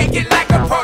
Take it like a pro.